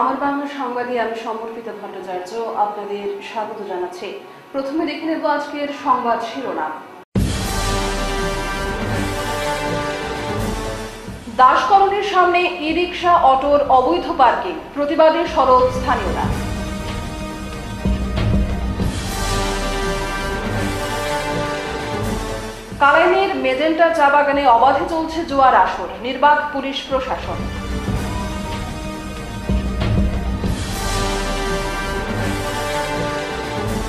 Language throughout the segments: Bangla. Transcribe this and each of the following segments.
আমার বাংলা সংবাদে আমি সমর্পিত ভট্টাচার্য আপনাদের স্বাগত জানাচ্ছি। প্রথমে দেখে নেব আজকের সংবাদ শিরোনাম। দাস কলোনির সামনে ই রিক্সা অটোর অবৈধ পার্কিং, প্রতিবাদে সরব স্থানীয়রা। কালাইনের মেজেন্টা চা বাগানে অবাধে চলছে জোয়ার আসর, নির্বাক পুলিশ প্রশাসন।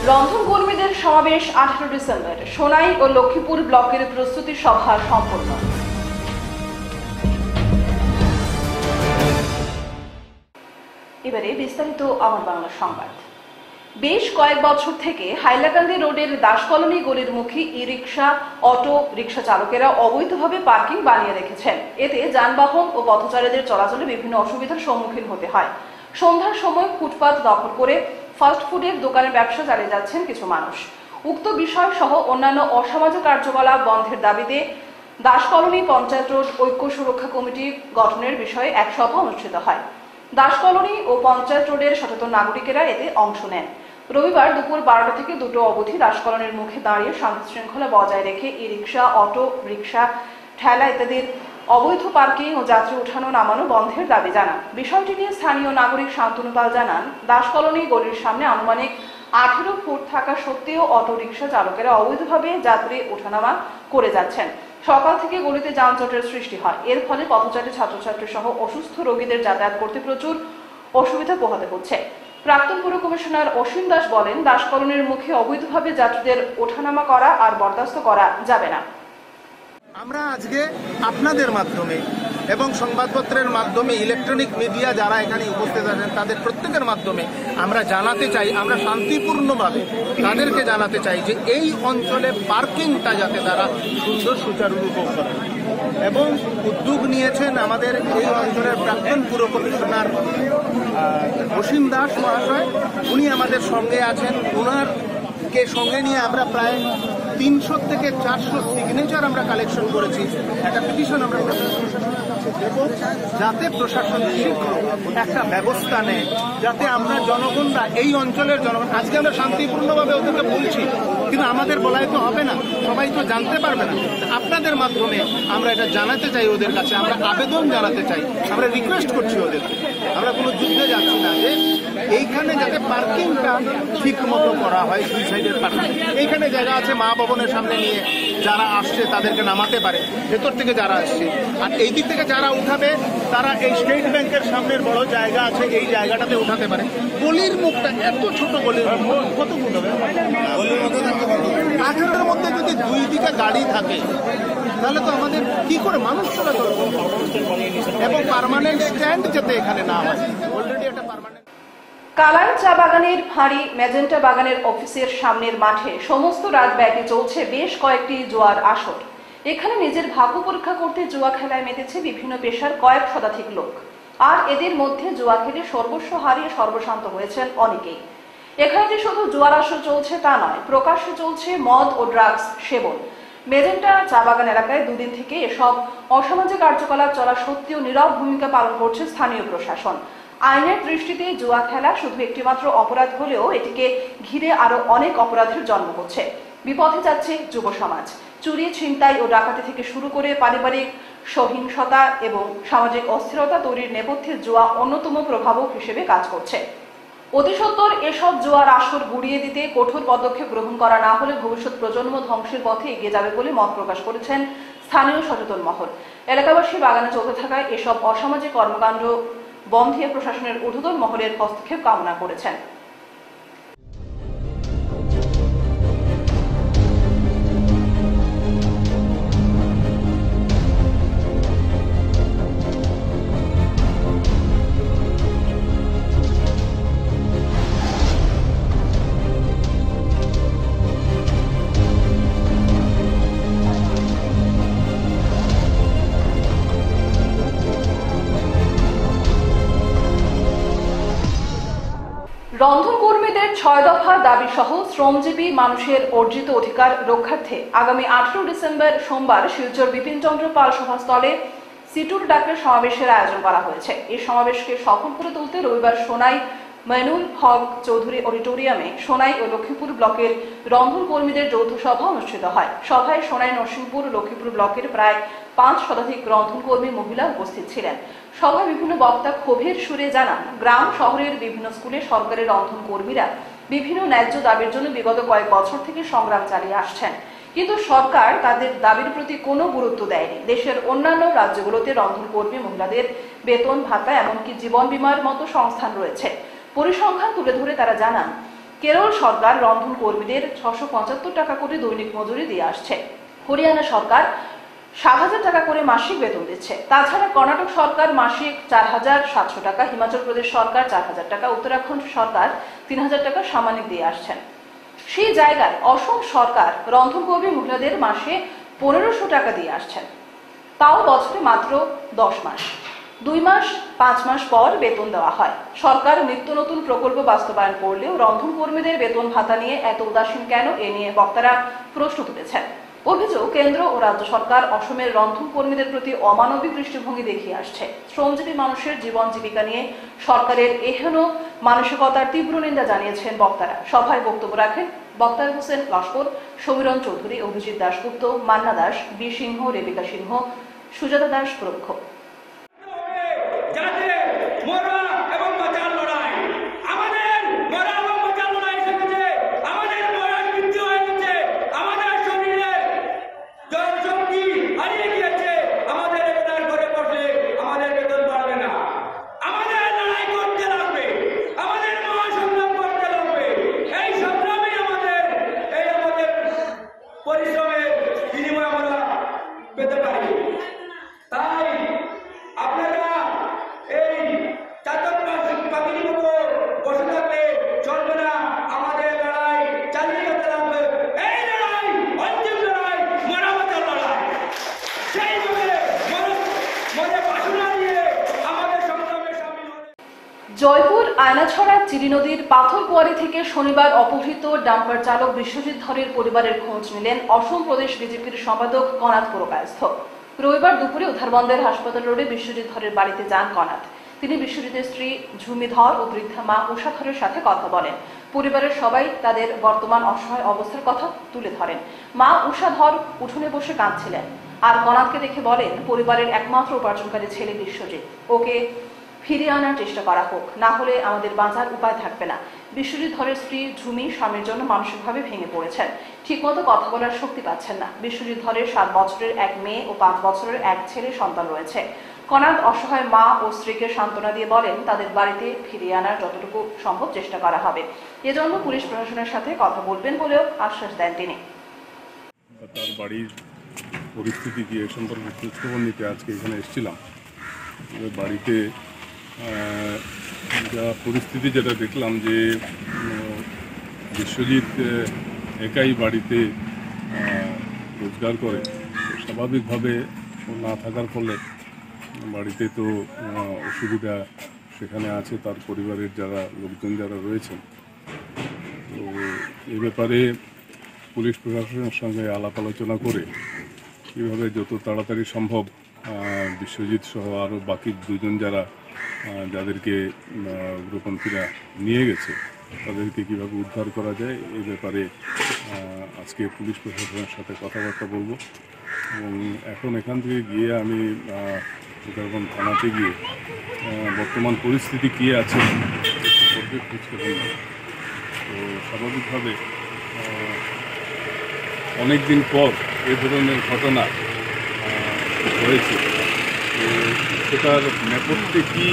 রন্ধন কর্মীদের সমাবেশ আঠারো ডিসেম্বর। সোনাই ও লক্ষ্মীপুর ব্লকের প্রস্তুতি সভা সম্পন্ন। এবারে বিস্তারিত আমার বাংলা সংবাদ। বেশ কয়েক বছর থেকে হাইলাকান্দি রোডের দাসকলোনি গলির মুখী ই রিক্সা অটো, রিক্সা চালকেরা অবৈধভাবে পার্কিং বানিয়ে রেখেছেন। এতে যানবাহন ও পথচারীদের চলাচলে বিভিন্ন অসুবিধার সম্মুখীন হতে হয়। সন্ধ্যার সময় ফুটপাত দখল করে ফাস্ট ফুডের দোকানের ব্যবসা চালিয়ে যাচ্ছেন কিছু মানুষ। উক্ত বিষয় সহ অন্যান্য অসামাজিক কার্যকলাপ বন্ধের দাবিতে দাসকলোনি পঞ্চায়েত রোড ঐক্য সুরক্ষা কমিটি গঠনের বিষয়ে এক সভা অনুষ্ঠিত হয়। দাসকলোনি ও পঞ্চায়েত রোডের সচেতন নাগরিকেরা এতে অংশ নেন। রবিবার দুপুর বারোটা থেকে দুটো অবধি দাসকলনের মুখে দাঁড়িয়ে শান্তি শৃঙ্খলা বজায় রেখে ই রিক্সা অটো, রিক্সা, ঠেলা ইত্যাদির অবৈধ পার্কিং ও যাত্রী উঠানো নামানো বন্ধের দাবি জানান। বিষয়টি নিয়ে স্থানীয় নাগরিক শান্তনু পাল জানান দাসকলোনি গলির সামনে আনুমানিক আঠেরো ফুট থাকা সত্ত্বেও অটো রিক্সা চালকেরা অবৈধভাবে যাত্রী ওঠানামা করে যাচ্ছেন। সকাল থেকে গলিতে যানজটের সৃষ্টি হয়। এর ফলে পথচারী, ছাত্রছাত্রী সহ অসুস্থ রোগীদের যাতায়াত করতে প্রচুর অসুবিধা পোহাতে হচ্ছে। প্রাক্তন পুর কমিশনার অসীম দাস বলেন দাসকলনের মুখে অবৈধভাবে যাত্রীদের ওঠানামা করা আর বরদাস্ত করা যাবে না। আমরা আজকে আপনাদের মাধ্যমে এবং সংবাদপত্রের মাধ্যমে ইলেকট্রনিক মিডিয়া যারা এখানে উপস্থিত আছেন, তাদের প্রত্যেকের মাধ্যমে আমরা জানাতে চাই, আমরা শান্তিপূর্ণভাবে তাদেরকে জানাতে চাই যে এই অঞ্চলে পার্কিংটা যাতে তারা সুন্দর সুচারুরূপ করে। এবং উদ্যোগ নিয়েছেন আমাদের এই অঞ্চলের প্রাক্তন পুর কমিশনার অসীম দাস মহাশয়। উনি আমাদের সঙ্গে আছেন। ওনার কে সঙ্গে নিয়ে আমরা প্রায় তিনশো থেকে চারশো সিগনেচার আমরা কালেকশন করেছি। একটা পিটিশন আমরা যাতে প্রশাসন শীঘ্র একটা ব্যবস্থা নেয়, যাতে আমরা জনগণরা এই অঞ্চলের জনগণ, আজকে আমরা শান্তিপূর্ণভাবে ওদেরকে বলছি, কিন্তু আমাদের বলাই তো হবে না, সবাই তো জানতে পারবে না। আপনাদের মাধ্যমে আমরা এটা জানাতে চাই ওদের কাছে, আমরা আবেদন জানাতে চাই, আমরা রিকোয়েস্ট করছি ওদেরকে। আমরা কোনো যুদ্ধে যাচ্ছি না যে এইখানে যাতে পার্কিংটা ঠিক মতো করা হয় দুই সাইডের পার্কিং। এইখানে জায়গা আছে মা ভবনের সামনে নিয়ে যারা আসছে তাদেরকে নামাতে পারে ভেতর থেকে যারা আসছে। আর এই দিক থেকে যারা উঠাবে তারা এই স্টেট ব্যাংকের সামনের বড় জায়গা আছে এই জায়গাটাতে উঠাতে পারে। গলির মুখটা এত ছোট গলির মুখ কত ফুট হবে? আঠেরোর মধ্যে যদি দুই দিকে গাড়ি থাকে তাহলে তো আমাদের কি করে মানুষ চলাচল এবং পার্মানেন্ট স্ট্যান্ড যাতে এখানে না হয়। অলরেডি একটা পার্মানেন্ট কালার চা বাগানের ফাঁড়ি ম্যাজেন্টা বাগানের অফিসের সামনের মাঠে সমস্ত রাত ব্যাপী চলছে বেশ কয়েকটি জোয়ার আসর। এখানে নিজের ভাগ্য পরীক্ষা করতে জুয়া খেলায় মেতেছে বিভিন্ন পেশার কয়েক শতাধিক লোক। আর এদের মধ্যে জুয়া খেলে সর্বস্ব হারিয়ে সর্বশান্ত হয়েছেন অনেকেই। এখানে যে শুধু জুয়ার আসর চলছে তা নয়, প্রকাশ্যে চলছে মদ ও ড্রাগস সেবন। মেজেন্টা চা বাগান এলাকায় দুদিন থেকে এসব অসামাজিক কার্যকলাপ চলা সত্ত্বেও নীরব ভূমিকা পালন করছে স্থানীয় প্রশাসন। আইনের দৃষ্টিতে জুয়া খেলা শুধু একটিমাত্র অপরাধ হলেও এটিকে ঘিরে আরও অনেক অপরাধের জন্ম হচ্ছে। বিপথে যাচ্ছে যুব সমাজ। চুরি, ছিনতাই ও ডাকাতি থেকে শুরু করে পারিবারিক সহিংসতা এবং সামাজিক অস্থিরতা তৈরির নেপথ্যে জুয়া অন্যতম প্রভাবক হিসেবে কাজ করছে। অতিসত্বর এসব জুয়ার আসর গুড়িয়ে দিতে কঠোর পদক্ষেপ গ্রহণ করা না হলে ভবিষ্যৎ প্রজন্ম ধ্বংসের পথে এগিয়ে যাবে বলে মত প্রকাশ করেছেন স্থানীয় সচেতন মহল। এলাকাবাসী বাগানে চলতে থাকায় এসব অসামাজিক কর্মকাণ্ড বন্ধে প্রশাসনের ঊর্ধ্বতন মহলের হস্তক্ষেপ কামনা করেছেন। রন্ধন কর্মীদের ছয় দফা দাবি সহ শ্রমজীবী মানুষের অর্জিত অধিকার রক্ষার্থে আগামী আঠারো ডিসেম্বর সোমবার শিলচর বিপিনচন্দ্র পাল সভাস্থলে সিটুর ডাকে সমাবেশের আয়োজন করা হয়েছে। এই সমাবেশকে সফল করে তুলতে রবিবার সোনাই মইনুল হক চৌধুরী অডিটোরিয়ামে সোনাই ও লক্ষ্মীপুর ব্লকের রন্ধন কর্মীদের যৌথ সভা অনুষ্ঠিত হয়। সভায় সোনাই নরসিংপুর লক্ষ্মীপুর ব্লকের প্রায় পাঁচ শতাধিক রন্ধন কর্মী মহিলা উপস্থিত ছিলেন। সভায় বিভিন্ন বক্তা ক্ষোভের সুরে জানান, গ্রাম, শহরের বিভিন্ন স্কুলে সরকারের রন্ধন কর্মীরা বিভিন্ন ন্যায্য দাবির জন্য বিগত কয়েক বছর থেকে সংগ্রাম চালিয়ে আসছেন। কিন্তু সরকার তাদের দাবির প্রতি কোনো গুরুত্ব দেয়নি। দেশের অন্যান্য রাজ্যগুলোতে রন্ধন কর্মী মহিলাদের বেতন ভাতা এমনকি জীবন বীমার মতো সংস্থান রয়েছে। পরিসংখ্যান তুলে ধরে তারা জানান, কেরল সরকার রন্ধন কর্মীদের ছশো পঁচাত্তর টাকা করে দৈনিক মজুরি দিয়ে আসছে। হরিয়ানা সরকার সাত হাজার টাকা করে মাসিক বেতন দিচ্ছে। তাছাড়া কর্ণাটক সরকার মাসিক চার হাজার সাতশো টাকা, হিমাচল প্রদেশ সরকার চার হাজার টাকা, উত্তরাখণ্ড সরকার তিন হাজার টাকা সামানিক দিয়ে আসছেন। সেই জায়গায় অসম সরকার রন্ধনকর্মী মহিলাদের মাসে পনেরোশো টাকা দিয়ে আসছেন। তাও বছরে মাত্র দশ মাস। দুই মাস, পাঁচ মাস পর বেতন দেওয়া হয়। সরকার নিত্য নতুন প্রকল্প বাস্তবায়ন করলেও রন্ধন কর্মীদের বেতন ভাতা নিয়ে এত উদাসীন কেন, এ নিয়ে বক্তারা প্রশ্ন তুলেছেন। অভিযোগ, কেন্দ্র ও রাজ্য সরকার অসমের রন্ধন কর্মীদের প্রতি অমানবিক দৃষ্টিভঙ্গি দেখিয়ে আসছে। শ্রমজীবী মানুষের জীবন জীবিকা নিয়ে সরকারের এহেন মানসিকতার তীব্র নিন্দা জানিয়েছেন বক্তারা। সভায় বক্তব্য রাখেন বক্তার হোসেন লস্কর, সমীরণ চৌধুরী, অভিজিৎ দাশগুপ্ত, মান্না দাস বি সিংহ, রেবিকা সিংহ, সুজাতা দাস প্রমুখ যাতে মরা এবং বাঁচার লড়াই আমাদের মরা এবং বাঁচার লড়াই এসেছে আমাদের মরার মৃত্যু হয়ে গেছে আমাদের শরীরের জনশক্তি হারিয়ে গিয়েছে আমাদের বেতন ঘরে বসলে আমাদের বেতন বাড়বে না আমাদের লড়াই করতে লাগবে আমাদের মহাসংগ্রাম করতে লাগবে এই সংগ্রামে আমাদের এই আমাদের পরিশ্রমের বিনিময়ে আমরা পেতে পারি তাই আপনারা এই চাতক পাখির মতো বসে থাকলে চলবে না আমাদের লড়াই চালিয়ে যেতে লাগবে এই লড়াই অন্তিম লড়াই মরামতের লড়াই সেই মনে মনে মনে বাসনা নিয়ে আমাদের সংগ্রামে সামিল হতে জয়পুর আয়নাছড়া চিরি নদীর পাথর কুয়ারি থেকে শনিবার অপহৃত ডাম্পার চালক বিশ্বজিৎ ধরের পরিবারের খোঁজ নিলেন অসম প্রদেশ বিজেপির সম্পাদক কনাথ পুরকায়স্থ। রবিবার দুপুরে উদ্ধারবন্দের হাসপাতাল রোডে বিশ্বজিৎ ধরের বাড়িতে যান কনাথ। তিনি বিশ্বজিতের স্ত্রী ঝুমি ধর ও বৃদ্ধা মা উষা ধরের সাথে কথা বলেন। পরিবারের সবাই তাদের বর্তমান অসহায় অবস্থার কথা তুলে ধরেন। মা উষা ধর উঠোনে বসে কাঁদছিলেন। আর কনাথকে দেখে বলেন, পরিবারের একমাত্র উপার্জনকারী ছেলে বিশ্বজিৎ। ওকে ফিরিয়ে আনার চেষ্টা করা হোক, না হলে আমাদের বাঁচার উপায় থাকবে না। বিশ্বজিৎ ধরের স্ত্রী ঝুমি স্বামীর জন্য মানসিকভাবে ভেঙে পড়েছেন। ঠিকমতো কথা বলার শক্তি পাচ্ছেন না। বিশ্বজিৎ ধরের সাত বছরের এক মেয়ে ও পাঁচ বছরের এক ছেলে সন্তান রয়েছে। কনাদ অসহায় মা ও স্ত্রীকে সান্ত্বনা দিয়ে বলেন, তাদের বাড়িতে ফিরিয়ে আনার যতটুকু সম্ভব চেষ্টা করা হবে। এজন্য পুলিশ প্রশাসনের সাথে কথা বলবেন বলেও আশ্বাস দেন তিনি। তার বাড়ির পরিস্থিতি কি এ সম্পর্কে খোঁজখবর নিতে আজকে এখানে এসেছিলাম। বাড়িতে যা পরিস্থিতি যেটা দেখলাম যে বিশ্বজিৎ একাই বাড়িতে রোজগার করে, স্বাভাবিকভাবে না থাকার ফলে বাড়িতে তো অসুবিধা সেখানে আছে, তার পরিবারের যারা লোকজন যারা রয়েছেন। তো এ ব্যাপারে পুলিশ প্রশাসনের সঙ্গে আলাপ আলোচনা করে, কীভাবে যত তাড়াতাড়ি সম্ভব বিশ্বজিৎ সহ আরও বাকি দুজন যারা যাদেরকে উগ্রপন্থীরা নিয়ে গেছে তাদেরকে কীভাবে উদ্ধার করা যায় এ ব্যাপারে আজকে পুলিশ প্রশাসনের সাথে কথাবার্তা বলব। এবং এখন এখান থেকে গিয়ে আমি আহ, থানাতে গিয়ে বর্তমান পরিস্থিতি কী আছে তো স্বাভাবিকভাবে অনেক দিন পর এ ধরনের ঘটনা হয়েছে। সেটার নেপথ্যে কী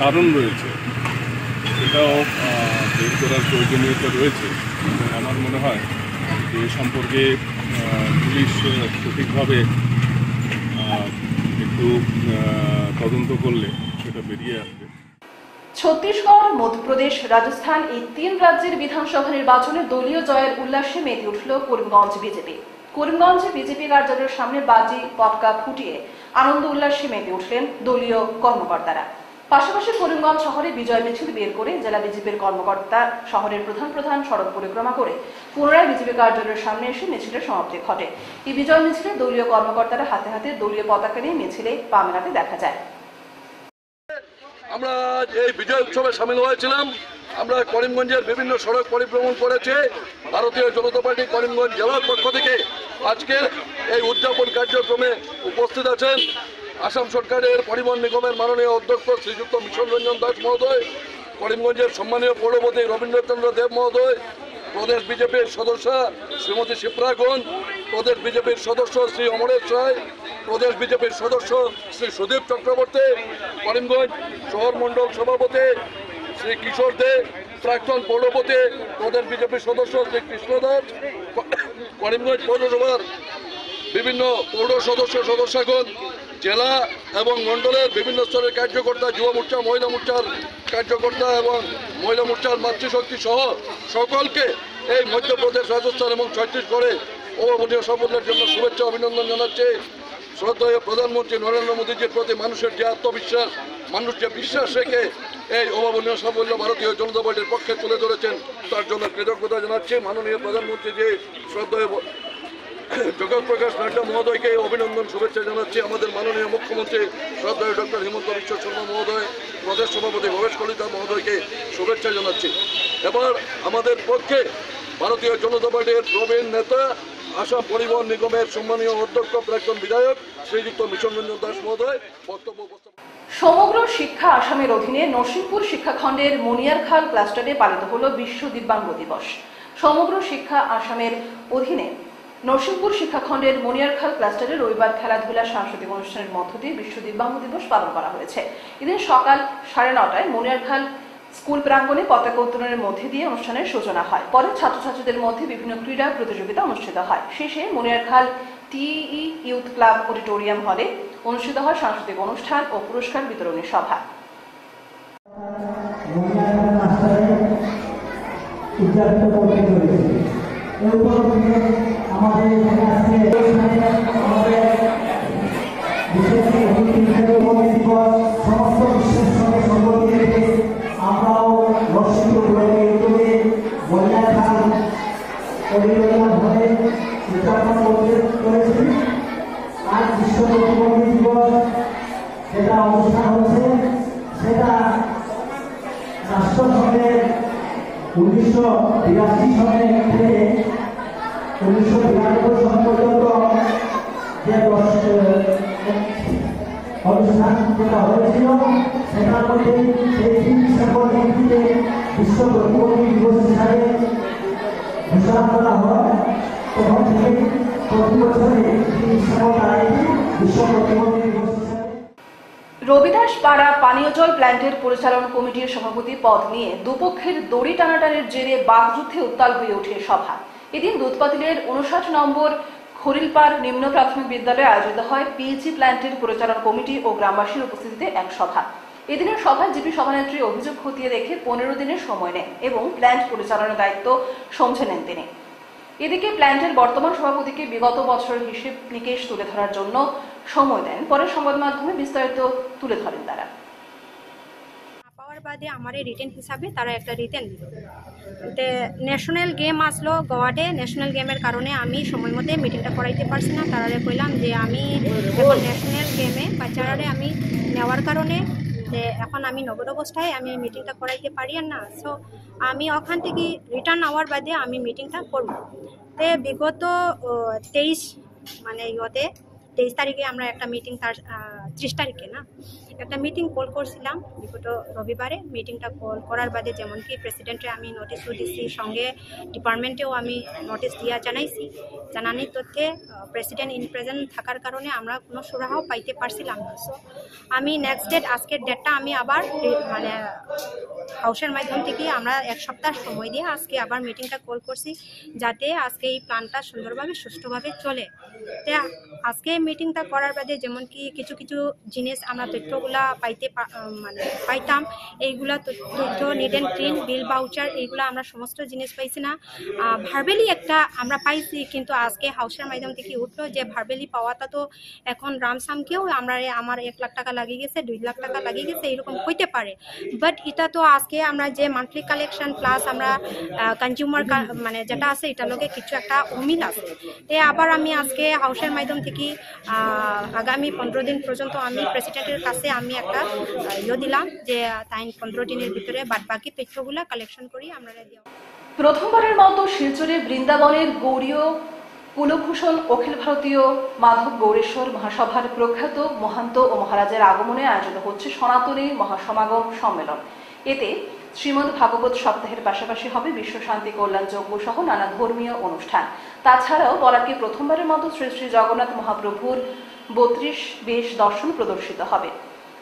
কারণ রয়েছে? সেটাও বের করার প্রয়োজনীয়তা রয়েছে। আমার মনে হয় যে সম্পর্কে পুলিশ সঠিকভাবে একটু তদন্ত করলে সেটা বেরিয়ে আসবে। ছত্তিশগড়, মধ্যপ্রদেশ, রাজস্থান এই তিন রাজ্যের বিধানসভা নির্বাচনে দলীয় জয়ের উল্লাসে মেতে উঠল করিমগঞ্জ বিজেপি। করিমগঞ্জে বিজেপি কার্যালয়ের সামনে বাজি, পটকা ফুটিয়ে আনন্দ উল্লাসে মেতে উঠলেন দলীয় কর্মকর্তারা। পাশাপাশি করিমগঞ্জ শহরে বিজয় মিছিল বের করে জেলা বিজেপির কর্মকর্তা শহরের প্রধান প্রধান সড়ক পরিক্রমা করে পুনরায় বিজেপি কার্যালয়ের সামনে এসে মিছিলের সমাপ্তি ঘটে। এই বিজয় মিছিলে দলীয় কর্মকর্তারা হাতে হাতে দলীয় পতাকা নিয়ে মিছিলে পা দেখা যায়। আমরা এই বিজয় উৎসবে সামিল হয়েছিলাম আমরা করিমগঞ্জের বিভিন্ন সড়ক পরিভ্রমণ করেছে ভারতীয় জনতা পার্টি করিমগঞ্জ জেলার পক্ষ থেকে। আজকের এই উদযাপন কার্যক্রমে উপস্থিত আছেন আসাম সরকারের পরিবহন নিগমের মাননীয় অধ্যক্ষ শ্রীযুক্ত মিশন রঞ্জন দাস মহোদয়, করিমগঞ্জের সম্মানীয় পৌরপতি রবীন্দ্রচন্দ্র দেব মহোদয়, প্রদেশ বিজেপির সদস্য শ্রীমতী শিপ্রাগন প্রদেশ বিজেপির সদস্য শ্রী অমরেশ রায়, প্রদেশ বিজেপির সদস্য শ্রী সুদীপ চক্রবর্তী, করিমগঞ্জ শহর মণ্ডল সভাপতি শ্রী কিশোর দে প্রাক্তন পৌরপতি প্রদেশ বিজেপির সদস্য শ্রী কৃষ্ণ দাস করিমগঞ্জ পৌরসভার বিভিন্ন পৌর সদস্য, সদস্যগণ, জেলা এবং মণ্ডলের বিভিন্ন স্তরের কার্যকর্তা, যুব মোর্চা, মহিলা মোর্চার কার্যকর্তা এবং মহিলা মোর্চার মাতৃশক্তি সহ সকলকে এই মধ্যপ্রদেশ, রাজস্থান এবং ছত্তিশগড়ে অভাবনীয় সাফল্যের জন্য শুভেচ্ছা, অভিনন্দন জানাচ্ছে। শ্রদ্ধেয় প্রধানমন্ত্রী নরেন্দ্র মোদীজির প্রতি মানুষের যে আত্মবিশ্বাস, মানুষ যে বিশ্বাস রেখে এই অভাবনীয় সাফল্য ভারতীয় জনতা পার্টির পক্ষে তুলে ধরেছেন, তার জন্য কৃতজ্ঞতা জানাচ্ছি। মাননীয় প্রধানমন্ত্রী যে শ্রদ্ধেয় জগৎ প্রকাশ নাড্ডা মহোদয়কে অভিনন্দন, শুভেচ্ছা জানাচ্ছি। আমাদের মাননীয় মুখ্যমন্ত্রী শ্রদ্ধেয় ডক্টর হিমন্ত বিশ্ব শর্মা মহোদয়, প্রদেশ সভাপতি ভবেশ কলিতা মহোদয়কে শুভেচ্ছা জানাচ্ছি। এবার আমাদের পক্ষে ভারতীয় জনতা পার্টির প্রবীণ নেতা আসাম পরিবহন নিগমের সম্মানীয় অধ্যক্ষ প্রাক্তন বিধায়ক শ্রীযুক্ত মিশন রঞ্জন দাস মহোদয় বক্তব্য সমগ্র শিক্ষা আসামের অধীনে নরসিংপুর শিক্ষাখণ্ডের মনিয়ারখাল ক্লাস্টারে পালিত হল বিশ্ব দিব্যাঙ্গ দিবস। সমগ্র শিক্ষা আসামের অধীনে নরসিংপুর শিক্ষাখণ্ডের মনিয়ারখাল ক্লাস্টারে রবিবার খেলাধুলা, সাংস্কৃতিক অনুষ্ঠানের মধ্য দিয়ে বিশ্ব দিব্যাঙ্গ দিবস পালন করা হয়েছে। এদিন সকাল সাড়ে নটায় মনিয়ারখাল স্কুল প্রাঙ্গণে পতাকা উত্তোলনের মধ্যে দিয়ে অনুষ্ঠানের সূচনা হয়। পরে ছাত্রছাত্রীদের মধ্যে বিভিন্ন ক্রীড়া প্রতিযোগিতা অনুষ্ঠিত হয়। শেষে Maniyarkhal TE youth club auditorium হলে অনুষ্ঠিত হয় সাংস্কৃতিক অনুষ্ঠান ও পুরস্কার বিতরণী সভা। আমাদের আমাদের বিশেষ অতিথি হিসেবে উপস্থিত হওয়া সমস্ত বিশ্বের সঙ্গে সম্পর্ক রেখে আমরাও রসিক ব্লকে উদ্যোগে বন্যা খাল পরিচালনা হয়ে উদযাপন করতে করেছি আজ বিশ্ব প্রতিবন্ধী দিবস যেটা অনুষ্ঠান হচ্ছে সেটা রাষ্ট্রসংঘের উনিশশো বিরাশি সালে থেকে উনিশশো বিরানব্বই সাল পর্যন্ত যে বর্ষ- রবিদাস পাড়া পানীয় জল প্ল্যান্টের পরিচালন কমিটির সভাপতি পদ নিয়ে দুপক্ষের দড়ি টানাটানের জেরে বাগযুদ্ধে উত্তাল হয়ে ওঠে সভা। এদিন দুধপাতিলের উনষাট নম্বর খরিলপাড় নিম্ন প্রাথমিক বিদ্যালয়ে আয়োজিত হয় পিএইচি প্ল্যান্টের পরিচালন কমিটি ও গ্রামবাসীর উপস্থিতিতে এক সভা। এদিনের সভায় জিপি সভানেত্রী অভিযোগ খতিয়ে রেখে পনেরো দিনের সময় নেন এবং প্ল্যান্ট পরিচালনার দায়িত্ব সমঝে নেন তিনি। এদিকে প্ল্যান্টের বর্তমান সভাপতিকে বিগত বছরের হিসেব নিকেশ তুলে ধরার জন্য সময় দেন। পরে সংবাদ মাধ্যমে বিস্তারিত তুলে ধরেন তারা। বাদে আমার রিটেন হিসাবে তারা একটা রিটেন দিল। তে ন্যাশনাল গেম আসলো গোয়াতে ন্যাশনাল গেমের কারণে আমি সময় মতো মিটিংটা করাইতে পারছি না। তারারে কইলাম যে আমি এখন ন্যাশনাল গেমে বাচ্চারারে আমি নেওয়ার কারণে যে এখন আমি নগদ অবস্থায় আমি মিটিংটা করাইতে পারি না সো আমি ওখান থেকে রিটার্ন আওয়ার বাদে আমি মিটিংটা করব। তে বিগত তেইশ মানে ইয়েতে তেইশ তারিখে আমরা একটা মিটিং তার ত্রিশ তারিখে না, একটা মিটিং কল করছিলাম বিগত রবিবারে। মিটিংটা কল করার বাদে যেমন কি প্রেসিডেন্টে আমি নোটিশও দিছি, সঙ্গে ডিপার্টমেন্টেও আমি নোটিশ দিয়া জানাইছি। জানানির তথ্যে প্রেসিডেন্ট ইন প্রেজেন্ট থাকার কারণে আমরা কোনো সুরাহাও পাইতে পারছিলাম না। সো আমি নেক্সট ডেট আজকের ডেটটা আমি আবার মানে হাউসের মাধ্যম থেকে আমরা এক সপ্তাহ সময় দিয়ে আজকে আবার মিটিংটা কল করছি, যাতে আজকে এই প্ল্যানটা সুন্দরভাবে, সুষ্ঠুভাবে চলে। তে আজকে মিটিংটা করার বাদে যেমন কি কিছু কিছু জিনিস আমরা তথ্য তথ্যগুলা পাইতে মানে পাইতাম, এইগুলা তথ্য need and clean bill voucher এইগুলা আমরা সমস্ত জিনিস পাইছি না। ভার্বেলি একটা আমরা পাইছি, কিন্তু আজকে হাউসের মাধ্যম থেকে উঠল যে ভার্বেলি পাওয়াটা তো এখন রামসামকেও আমরা আমার এক লাখ টাকা লাগিয়ে গেছে, দুই লাখ টাকা লাগিয়ে গেছে এরকম হইতে পারে। বাট এটা তো আজকে আমরা যে মান্থলি কালেকশন প্লাস আমরা কনজিউমার মানে যেটা আছে, এটার লগে কিছু একটা অমিল আছে। তে আবার আমি আজকে হাউসের মাধ্যম থেকে আগামী পনেরো দিন পর্যন্ত আমি প্রেসিডেন্টের কাছে আমি একটা ইয়ে দিলাম যে, তাই পনেরো দিনের ভিতরে বাদ বাকি তথ্যগুলা কালেকশন করি, আমরা দেওয়া প্রথমবারের মতো শিলচরে বৃন্দাবনের গৌরীয় কুলভূষণ অখিল ভারতীয় মাধব গৌরেশ্বর মহাসভার প্রখ্যাত মহান্ত ও মহারাজের আগমনে আয়োজন হচ্ছে সনাতনী মহাসমাগম সম্মেলন। এতে শ্রীমদ ভাগবত সপ্তাহের পাশাপাশি হবে বিশ্ব শান্তি কল্যাণ যজ্ঞ সহ নানা ধর্মীয় অনুষ্ঠান। তাছাড়াও বরাকে প্রথমবারের মতো শ্রী শ্রী জগন্নাথ মহাপ্রভুর বত্রিশ বেশ দর্শন প্রদর্শিত হবে।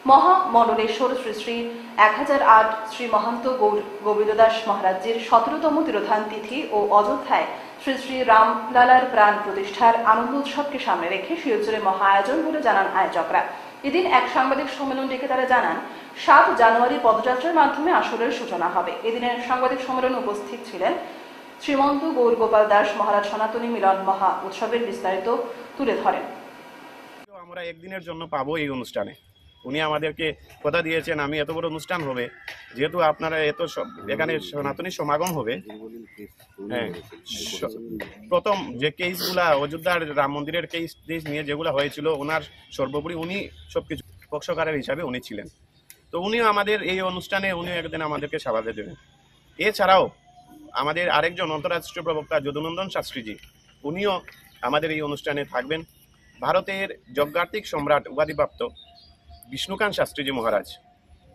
মহা মহামণ্ডলেশ্বর শ্রী শ্রী এক হাজার আট শ্রী মহান্ত গোবিন্দদাস মহারাজ্যের সতেরোতম তিরোধান তিথি ও অযোধ্যায় শ্রী শ্রী রামলালার প্রাণ প্রতিষ্ঠার আনন্দ উৎসবকে সামনে রেখে শিলচরে মহা আয়োজন বলে জানান আয়োজকরা। এদিন এক সাংবাদিক সম্মেলন ডেকে তারা জানান সাত জানুয়ারি পদযাত্রার মাধ্যমে আসরের সূচনা হবে। এদিনের সাংবাদিক সম্মেলনে উপস্থিত ছিলেন শ্রীমন্ত গৌর গোপাল দাস, মহারাজ সনাতনী মিলন মহা উৎসবের বিস্তারিত তুলে ধরেন। আমরা একদিনের জন্য পাবো এই অনুষ্ঠানে। উনি আমাদেরকে কথা দিয়েছেন, আমি এত বড় অনুষ্ঠান হবে, যেহেতু আপনারা এত এখানে সনাতনী সমাগম হবে। হ্যাঁ। প্রথম যে কেসগুলা, অযোধ্যার রাম মন্দিরের কেস নিয়ে যেগুলো হয়েছিল, ওনার সর্বোপরি উনি সবকিছু, পক্ষকারের হিসাবে উনি ছিলেন। তো উনিও আমাদের এই অনুষ্ঠানে উনিও একদিন আমাদেরকে সাবাদে দেবেন। এছাড়াও আমাদের আরেকজন অন্তরাষ্ট্রীয় প্রবক্তা যদুনন্দন শাস্ত্রীজি উনিও আমাদের এই অনুষ্ঠানে থাকবেন। ভারতের যজ্ঞার্থিক সম্রাট উপাধিপ্রাপ্ত বিষ্ণুকান্ত শাস্ত্রীজি মহারাজ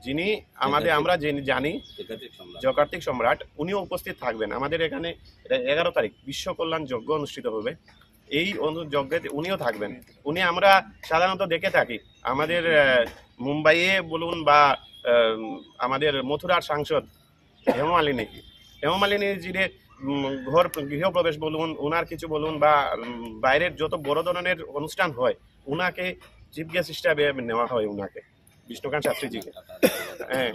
যিনি আমাদের আমরা জেনে- জানি যজ্ঞার্থিক সম্রাট। উনিও উপস্থিত থাকবেন। আমাদের এখানে এগারো তারিখ বিশ্ব কল্যাণ যজ্ঞ অনুষ্ঠিত হবে। এই যজ্ঞে উনিও থাকবেন। উনি আমরা সাধারণত দেখে থাকি। আমাদের মুম্বাইয়ে বলুন বা আমাদের মথুরার সাংসদ হেমমালিনী হেমমালিনী জিরে ঘর গৃহপ্রবেশ বলুন ওনার কিছু বলুন বা বাইরের যত বড় ধরনের অনুষ্ঠান হয়, উনাকে চিফ গেস্ট হিসাবে নেওয়া হয় উনাকে। বিষ্ণুকান্ত শাস্ত্রীজিকে। হ্যাঁ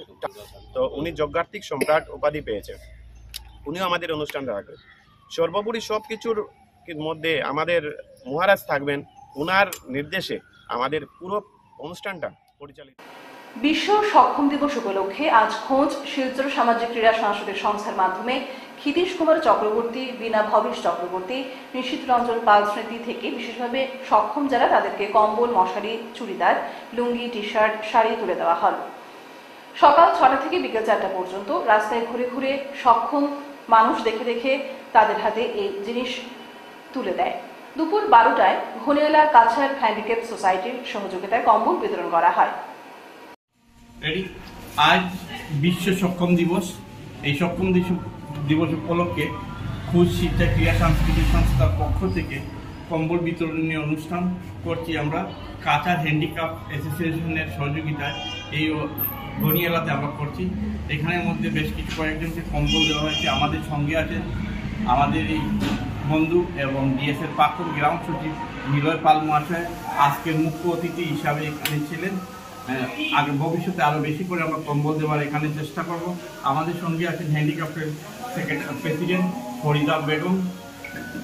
তো উনি যজ্ঞার্থিক সম্রাট উপাধি পেয়েছেন। উনিও আমাদের অনুষ্ঠান রাখবেন সর্বোপরি সব কিছুর মধ্যে আমাদের মহারাজ থাকবেন, উনার নির্দেশে আমাদের পুরো অনুষ্ঠানটা পরিচালিত। বিশ্ব সক্ষম দিবস উপলক্ষে আজ খোঁজ শিলচর সামাজিক ক্রীড়া সাংস্কৃতিক সংস্থার মাধ্যমে ক্ষিতীশ কুমার চক্রবর্তী বিনা ভবেশ চক্রবর্তী নিশীত রঞ্জন পাল স্মৃতি থেকে বিশেষভাবে সক্ষম যারা তাদেরকে কম্বল, মশারি, চুড়িদার, লুঙ্গি টি শার্ট শাড়ি তুলে দেওয়া হল। সকাল ছটা থেকে বিকেল চারটা পর্যন্ত রাস্তায় ঘুরে ঘুরে সক্ষম মানুষ দেখে দেখে তাদের হাতে এই জিনিস তুলে দেয়। দুপুর বারোটায় ঘনিয়ালা কাছার হ্যান্ডিক্যাপ সোসাইটির সহযোগিতায় কম্বল বিতরণ করা হয়। আজ বিশ্ব সক্ষম দিবস। এই সক্ষম দিবস উপলক্ষে খুদ শিক্ষা ক্রীড়া সাংস্কৃতিক সংস্থার পক্ষ থেকে কম্বল বিতরণী অনুষ্ঠান করছি আমরা। কাচার হ্যান্ডিক্রাফট অ্যাসোসিয়েশনের সহযোগিতায় এই ঘনি এলাকাতে আমরা করছি। এখানের মধ্যে বেশ কিছু কয়েকজনকে কম্বল দেওয়া হয়েছে। আমাদের সঙ্গে আছে আমাদের এই বন্ধু এবং ডিএসএর প্রাক্তন গ্রাম সচিব নিলয় পাল মহাশয় আজকের মুখ্য অতিথি হিসাবে এখানে ছিলেন। আগে ভবিষ্যতে আরও বেশি করে আমরা কম্বল দেওয়ার এখানে চেষ্টা করব। আমাদের সঙ্গে আছেন হ্যান্ডিক্রাফটের সেক্রেটারি প্রেসিডেন্ট ফরিদা বেগম।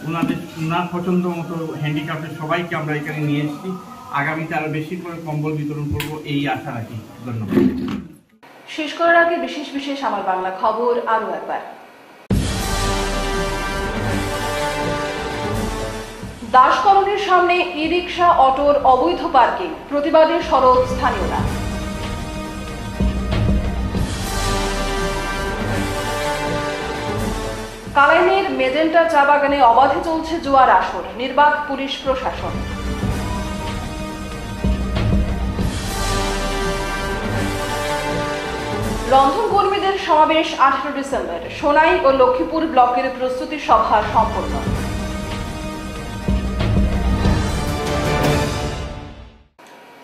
ওনাদের ওনার পছন্দ মতো হ্যান্ডিক্রাফটের সবাইকে আমরা এখানে নিয়ে এসেছি। আগামীতে আরও বেশি করে কম্বল বিতরণ করব এই আশা রাখি। ধন্যবাদ। শেষ করার আগে বিশেষ বিশেষ আমার বাংলা খবর আরও একবার। দাস কলোনির সামনে ই রিক্সা অটোর অবৈধ পার্কিং। প্রতিবাদে সরব স্থানীয়রা। কালাইনের মেজেন্টা চা বাগানে অবাধে চলছে জোয়ার আসর, নির্বাক পুলিশ প্রশাসন। রন্ধন কর্মীদের সমাবেশ আঠারো ডিসেম্বর। সোনাই ও লক্ষ্মীপুর ব্লকের প্রস্তুতি সভা সম্পন্ন।